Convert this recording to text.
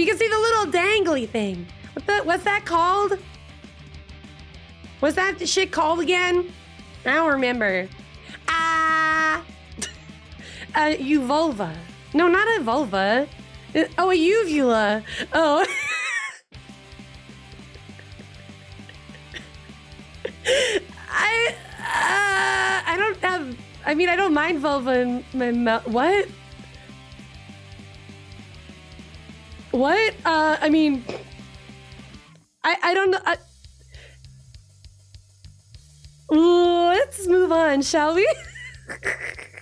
You can see the little dangly thing. What the, what's that called? What's that shit called again? I don't remember. Ah, a uvulva. No, not a vulva. Uh, Oh, a uvula. Oh. I uh, I don't have. I mean, I don't mind vulva in my mouth. What? What? Uh, I mean, I I don't know. I, let's move on, shall we?